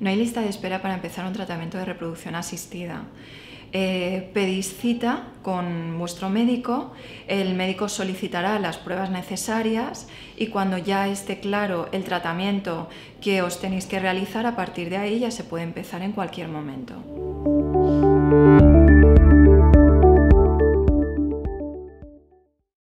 No hay lista de espera para empezar un tratamiento de reproducción asistida. Eh, pedís cita con vuestro médico, el médico solicitará las pruebas necesarias y cuando ya esté claro el tratamiento que os tenéis que realizar, a partir de ahí ya se puede empezar en cualquier momento.